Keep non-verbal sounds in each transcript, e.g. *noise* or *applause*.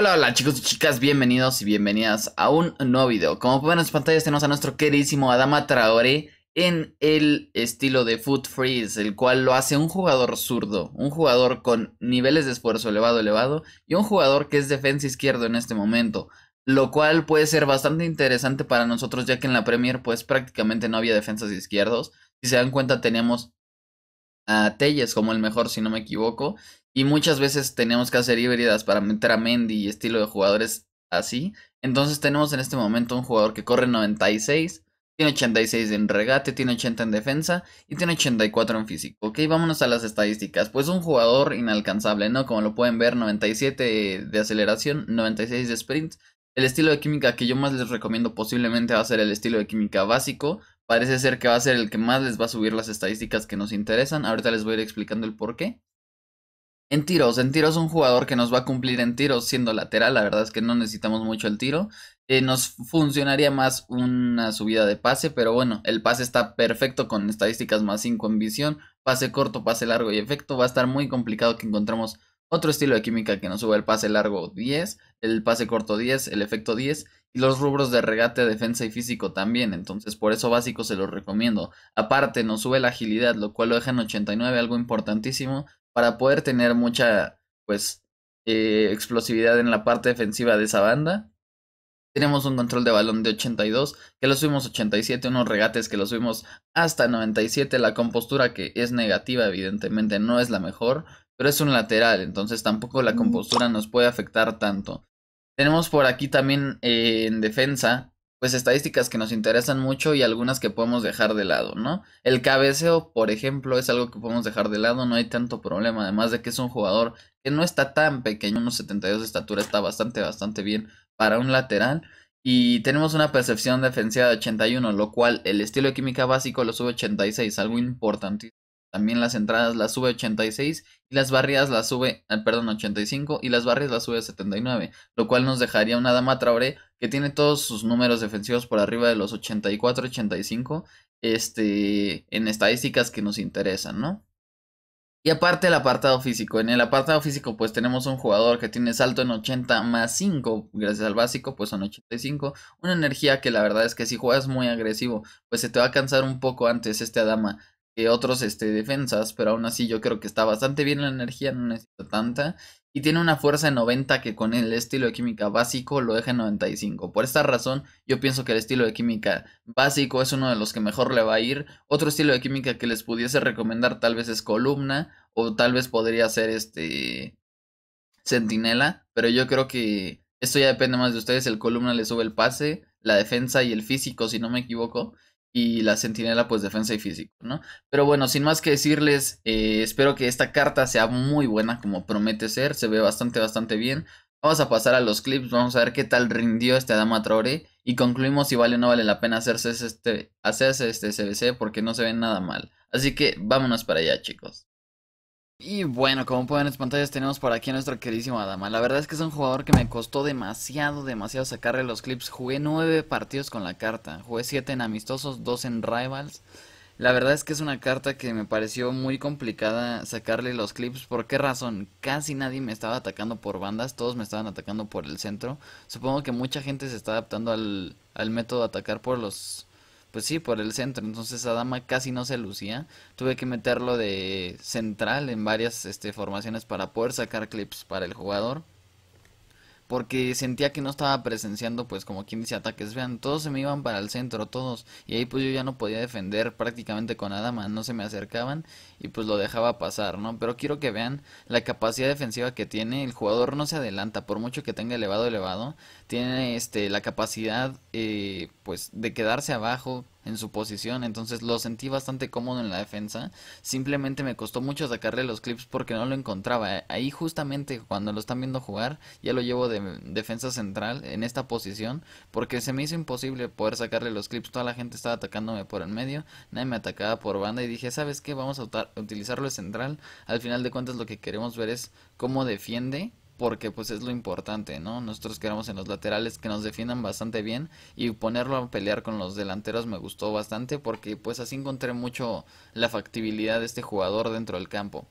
Hola, hola chicos y chicas, bienvenidos y bienvenidas a un nuevo video. Como pueden ver en las pantallas tenemos a nuestro queridísimo Adama Traore en el estilo de Foot Freeze, el cual lo hace un jugador zurdo, un jugador con niveles de esfuerzo elevado, elevado, y un jugador que es defensa izquierdo en este momento, lo cual puede ser bastante interesante para nosotros ya que en la Premier pues prácticamente no había defensas izquierdos. Si se dan cuenta teníamos a Telles como el mejor si no me equivoco, y muchas veces tenemos que hacer híbridas para meter a Mendy y estilo de jugadores así. Entonces tenemos en este momento un jugador que corre 96, tiene 86 en regate, tiene 80 en defensa y tiene 84 en físico. Ok, vámonos a las estadísticas. Pues un jugador inalcanzable, ¿no? Como lo pueden ver, 97 de aceleración, 96 de sprint. El estilo de química que yo más les recomiendo posiblemente va a ser el estilo de química básico. Parece ser que va a ser el que más les va a subir las estadísticas que nos interesan. Ahorita les voy a ir explicando el por qué. En tiros, en tiros un jugador que nos va a cumplir en tiros siendo lateral, la verdad es que no necesitamos mucho el tiro. Eh, nos funcionaría más una subida de pase, pero bueno, el pase está perfecto con estadísticas más 5 en visión, pase corto, pase largo y efecto. Va a estar muy complicado que encontremos otro estilo de química que nos suba el pase largo 10, el pase corto 10, el efecto 10 y los rubros de regate, defensa y físico también. Entonces por eso básico se los recomiendo. Aparte nos sube la agilidad, lo cual lo deja en 89, algo importantísimo para poder tener mucha, pues, eh, explosividad en la parte defensiva de esa banda. Tenemos un control de balón de 82, que lo subimos 87, unos regates que lo subimos hasta 97, la compostura que es negativa, evidentemente no es la mejor, pero es un lateral, entonces tampoco la compostura nos puede afectar tanto. Tenemos por aquí también eh, en defensa pues estadísticas que nos interesan mucho y algunas que podemos dejar de lado, ¿no? El cabeceo, por ejemplo, es algo que podemos dejar de lado, no hay tanto problema, además de que es un jugador que no está tan pequeño, unos 72 de estatura, está bastante, bastante bien para un lateral. Y tenemos una percepción defensiva de 81, lo cual el estilo de química básico lo sube 86, algo importantísimo. También las entradas las sube 86 y las barridas las sube, eh, perdón, 85 y las barridas las sube 79, lo cual nos dejaría una dama Traoré que tiene todos sus números defensivos por arriba de los 84-85 este, en estadísticas que nos interesan, ¿no? Y aparte el apartado físico. En el apartado físico pues tenemos un jugador que tiene salto en 80 más 5 gracias al básico pues son 85. Una energía que la verdad es que si juegas muy agresivo pues se te va a cansar un poco antes este Adama otros este, defensas, pero aún así yo creo que está bastante bien la energía, no necesita tanta. Y tiene una fuerza de 90 que con el estilo de química básico lo deja en 95. Por esta razón, yo pienso que el estilo de química básico es uno de los que mejor le va a ir. Otro estilo de química que les pudiese recomendar tal vez es columna o tal vez podría ser este centinela, pero yo creo que esto ya depende más de ustedes. El columna le sube el pase, la defensa y el físico, si no me equivoco y la centinela pues defensa y físico, ¿no? Pero bueno, sin más que decirles, eh, espero que esta carta sea muy buena como promete ser, se ve bastante, bastante bien. Vamos a pasar a los clips, vamos a ver qué tal rindió este Adama Traore y concluimos si vale o no vale la pena hacerse este, hacerse este CBC porque no se ve nada mal. Así que vámonos para allá chicos. Y bueno, como pueden ver en pantallas tenemos por aquí a nuestro queridísimo Adama. La verdad es que es un jugador que me costó demasiado, demasiado sacarle los clips. Jugué nueve partidos con la carta. Jugué siete en amistosos, dos en rivals. La verdad es que es una carta que me pareció muy complicada sacarle los clips. ¿Por qué razón? Casi nadie me estaba atacando por bandas, todos me estaban atacando por el centro. Supongo que mucha gente se está adaptando al, al método de atacar por los pues sí, por el centro. Entonces Adama casi no se lucía. Tuve que meterlo de central en varias este, formaciones para poder sacar clips para el jugador porque sentía que no estaba presenciando pues como quien dice ataques. Vean todos se me iban para el centro todos. Y ahí pues yo ya no podía defender prácticamente con Adama no se me acercaban y pues lo dejaba pasar no pero quiero que vean la capacidad defensiva que tiene. El jugador no se adelanta por mucho que tenga elevado elevado tiene este la capacidad eh, pues de quedarse abajo en su posición, entonces lo sentí bastante cómodo en la defensa. Simplemente me costó mucho sacarle los clips porque no lo encontraba. Ahí justamente cuando lo están viendo jugar, ya lo llevo de defensa central en esta posición porque se me hizo imposible poder sacarle los clips. Toda la gente estaba atacándome por el medio, nadie me atacaba por banda y dije, ¿sabes qué? Vamos a utilizarlo de central. Al final de cuentas lo que queremos ver es cómo defiende porque pues es lo importante, ¿no? Nosotros queremos en los laterales que nos defiendan bastante bien y ponerlo a pelear con los delanteros me gustó bastante porque pues así encontré mucho la factibilidad de este jugador dentro del campo.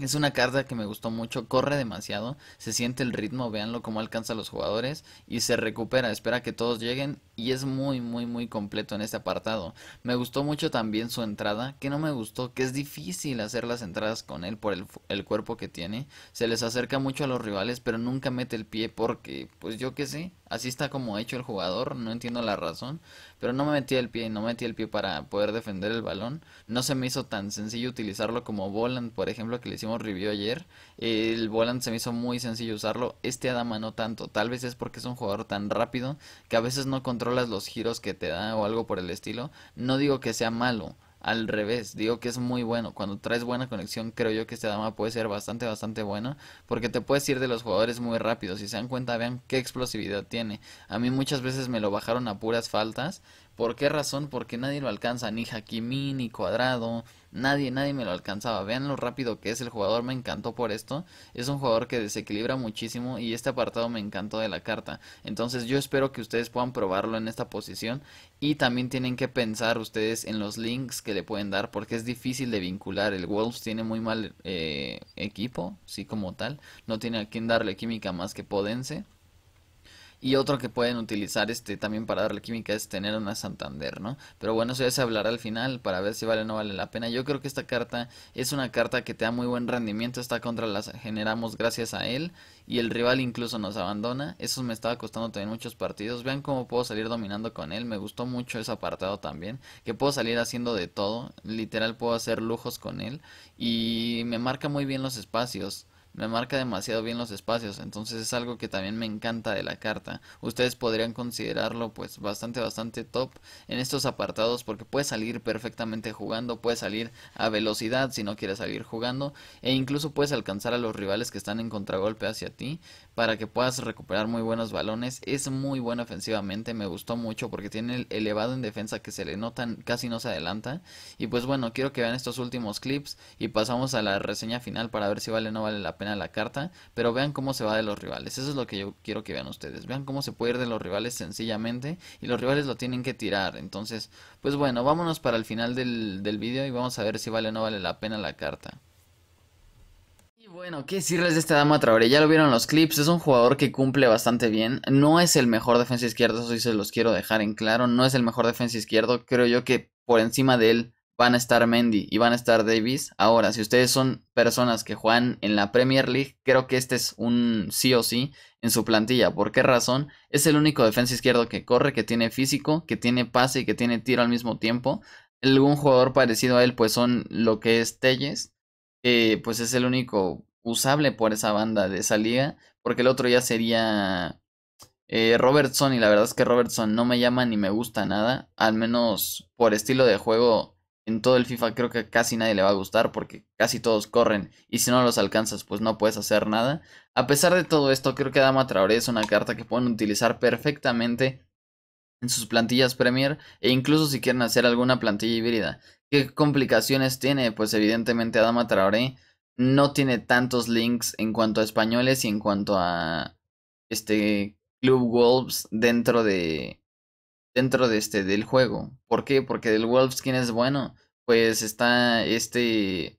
Es una carta que me gustó mucho, corre demasiado, se siente el ritmo, véanlo cómo alcanza a los jugadores y se recupera, espera que todos lleguen y es muy muy muy completo en este apartado. Me gustó mucho también su entrada, que no me gustó, que es difícil hacer las entradas con él por el, el cuerpo que tiene, se les acerca mucho a los rivales pero nunca mete el pie porque pues yo qué sé, así está como hecho el jugador, no entiendo la razón, pero no me metí el pie, no metí el pie para poder defender el balón, no se me hizo tan sencillo utilizarlo como Volant, por ejemplo, que le hicimos review ayer, el Volant se me hizo muy sencillo usarlo, este Adama no tanto, tal vez es porque es un jugador tan rápido que a veces no controlas los giros que te da o algo por el estilo, no digo que sea malo, al revés, digo que es muy bueno. Cuando traes buena conexión, creo yo que este dama puede ser bastante, bastante bueno. Porque te puedes ir de los jugadores muy rápido. Si se dan cuenta, vean qué explosividad tiene. A mí muchas veces me lo bajaron a puras faltas. ¿Por qué razón? Porque nadie lo alcanza, ni Hakimi, ni Cuadrado, nadie, nadie me lo alcanzaba. Vean lo rápido que es el jugador, me encantó por esto. Es un jugador que desequilibra muchísimo y este apartado me encantó de la carta. Entonces yo espero que ustedes puedan probarlo en esta posición y también tienen que pensar ustedes en los links que le pueden dar porque es difícil de vincular. El Wolves tiene muy mal eh, equipo, sí como tal, no tiene a quien darle química más que Podense. Y otro que pueden utilizar este también para darle química es tener una Santander, ¿no? Pero bueno, eso ya se hablará al final para ver si vale o no vale la pena. Yo creo que esta carta es una carta que te da muy buen rendimiento. Esta contra la generamos gracias a él. Y el rival incluso nos abandona. Eso me estaba costando también muchos partidos. Vean cómo puedo salir dominando con él. Me gustó mucho ese apartado también. Que puedo salir haciendo de todo. Literal puedo hacer lujos con él. Y me marca muy bien los espacios me marca demasiado bien los espacios, entonces es algo que también me encanta de la carta. Ustedes podrían considerarlo pues bastante bastante top en estos apartados porque puede salir perfectamente jugando, puede salir a velocidad si no quieres salir jugando e incluso puedes alcanzar a los rivales que están en contragolpe hacia ti para que puedas recuperar muy buenos balones. Es muy bueno ofensivamente, me gustó mucho porque tiene el elevado en defensa que se le notan, casi no se adelanta. Y pues bueno, quiero que vean estos últimos clips y pasamos a la reseña final para ver si vale o no vale la pena la carta. Pero vean cómo se va de los rivales, eso es lo que yo quiero que vean ustedes. Vean cómo se puede ir de los rivales sencillamente y los rivales lo tienen que tirar. Entonces, pues bueno, vámonos para el final del, del video y vamos a ver si vale o no vale la pena la carta bueno, ¿qué decirles de esta Dama Traoré? Ya lo vieron los clips, es un jugador que cumple bastante bien. No es el mejor defensa izquierdo, eso sí se los quiero dejar en claro. No es el mejor defensa izquierdo. Creo yo que por encima de él van a estar Mendy y van a estar Davis. Ahora, si ustedes son personas que juegan en la Premier League, creo que este es un sí o sí en su plantilla. ¿Por qué razón? Es el único defensa izquierdo que corre, que tiene físico, que tiene pase y que tiene tiro al mismo tiempo. Algún jugador parecido a él, pues son lo que es Telles eh, pues es el único usable por esa banda de esa liga, porque el otro ya sería eh, Robertson y la verdad es que Robertson no me llama ni me gusta nada, al menos por estilo de juego en todo el FIFA creo que casi nadie le va a gustar porque casi todos corren y si no los alcanzas pues no puedes hacer nada. A pesar de todo esto creo que Dama Traoré es una carta que pueden utilizar perfectamente en sus plantillas Premier e incluso si quieren hacer alguna plantilla híbrida. ¿Qué complicaciones tiene? Pues evidentemente Adama Traoré no tiene tantos links en cuanto a españoles y en cuanto a este Club Wolves dentro de dentro de este del juego. ¿Por qué? Porque del Wolves quién es bueno? Pues está este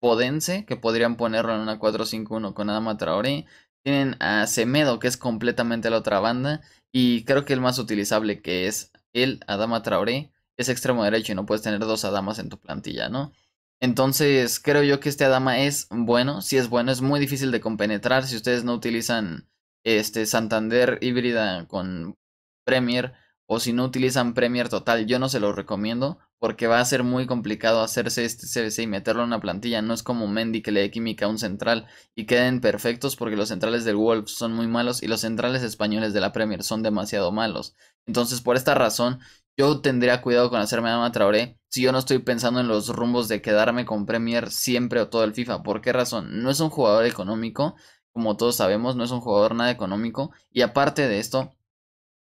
Podense que podrían ponerlo en una 4-5-1 con Adama Traoré. Tienen a Semedo que es completamente la otra banda y creo que el más utilizable que es el Adama Traoré es extremo derecho y no puedes tener dos Adamas en tu plantilla, ¿no? Entonces, creo yo que este Adama es bueno, si es bueno, es muy difícil de compenetrar si ustedes no utilizan este Santander híbrida con Premier o si no utilizan Premier total, yo no se lo recomiendo porque va a ser muy complicado hacerse este CBC y meterlo en una plantilla. No es como Mendy que le dé química a un central y queden perfectos porque los centrales del Wolves son muy malos y los centrales españoles de la Premier son demasiado malos. Entonces, por esta razón, yo tendría cuidado con hacerme Dama Traoré si yo no estoy pensando en los rumbos de quedarme con Premier siempre o todo el FIFA. ¿Por qué razón? No es un jugador económico, como todos sabemos, no es un jugador nada económico. Y aparte de esto,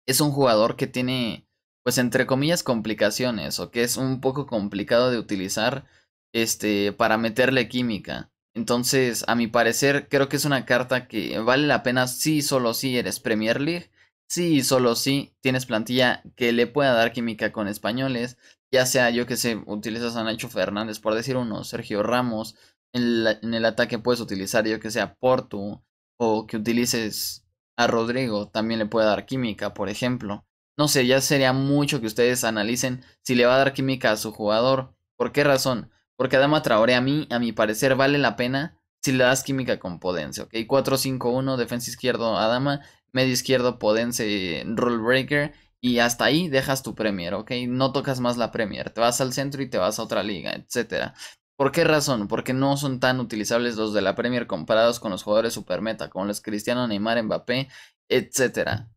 es un jugador que tiene, pues entre comillas, complicaciones o que es un poco complicado de utilizar este, para meterle química. Entonces, a mi parecer, creo que es una carta que vale la pena si solo si eres Premier League Sí, solo sí tienes plantilla que le pueda dar química con españoles, ya sea yo que sé, utilizas a Nacho Fernández por decir uno, Sergio Ramos, en, el ataque puedes utilizar, yo que sea Portu o que utilices a Rodrigo, también le puede dar química, por ejemplo. No sé, ya sería mucho que ustedes analicen si le va a dar química a su jugador. ¿Por qué razón? Porque Adama Traoré a mí, a mi parecer, vale la pena si le das química con Podense, ¿ok? 4-5-1, defensa izquierdo Adama, medio izquierdo Podense, Rule Breaker. Y hasta ahí dejas tu Premier, ¿ok? No tocas más la Premier. Te vas al centro y te vas a otra liga, etc. ¿Por qué razón? Porque no son tan utilizables los de la Premier comparados con los jugadores super meta, como los Cristiano, Neymar, Mbappé, etc.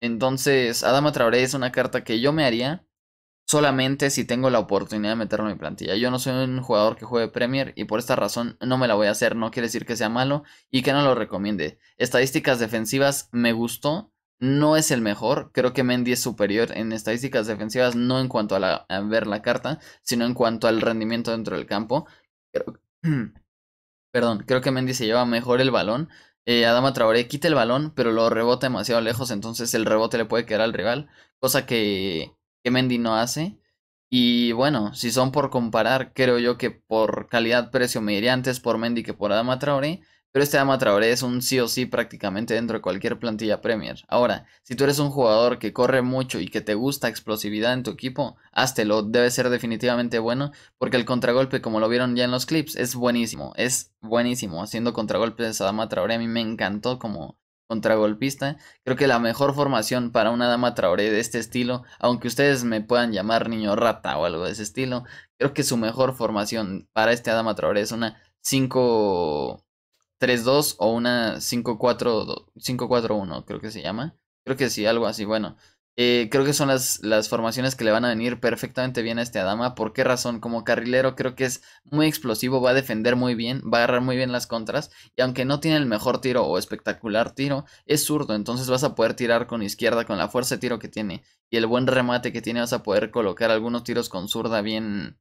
Entonces, Adama Traoré es una carta que yo me haría solamente si tengo la oportunidad de meterlo en mi plantilla. Yo no soy un jugador que juegue Premier y por esta razón no me la voy a hacer. No quiere decir que sea malo y que no lo recomiende. Estadísticas defensivas me gustó. No es el mejor, creo que Mendy es superior en estadísticas defensivas, no en cuanto a, ver la carta, sino en cuanto al rendimiento dentro del campo. *clears throat* perdón, creo que Mendy se lleva mejor el balón. Eh, Adama Traoré quita el balón, pero lo rebota demasiado lejos, entonces el rebote le puede quedar al rival, cosa que, que Mendy no hace. Y bueno, si son por comparar, creo yo que por calidad-precio me iría antes por Mendy que por Adama Traoré. Pero este Ama Traoré es un sí o sí prácticamente dentro de cualquier plantilla Premier. Ahora, si tú eres un jugador que corre mucho y que te gusta explosividad en tu equipo, háztelo, debe ser definitivamente bueno, porque el contragolpe, como lo vieron ya en los clips, es buenísimo, es buenísimo. Haciendo contragolpes a Dama Traoré a mí me encantó como contragolpista. Creo que la mejor formación para una Dama Traoré de este estilo, aunque ustedes me puedan llamar niño rata o algo de ese estilo, creo que su mejor formación para este Adama Traoré es una 5... 3-2 o una 5-4-1, creo que se llama. Creo que sí, algo así. Bueno, eh, creo que son las, las, formaciones que le van a venir perfectamente bien a este Adama. ¿Por qué razón? Como carrilero creo que es muy explosivo, va a defender muy bien, va a agarrar muy bien las contras. Y aunque no tiene el mejor tiro o espectacular tiro, es zurdo. Entonces vas a poder tirar con izquierda con la fuerza de tiro que tiene. Y el buen remate que tiene vas a poder colocar algunos tiros con zurda bien,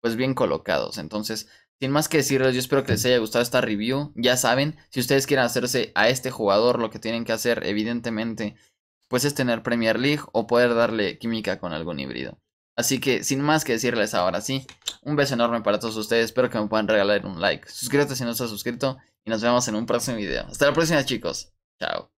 pues bien colocados. Entonces sin más que decirles, yo espero que les haya gustado esta review. Ya saben, si ustedes quieren hacerse a este jugador, lo que tienen que hacer, evidentemente, pues es tener Premier League o poder darle química con algún híbrido. Así que, sin más que decirles ahora sí, un beso enorme para todos ustedes. Espero que me puedan regalar un like. Suscríbete si no estás suscrito y nos vemos en un próximo video. Hasta la próxima, chicos. Chao.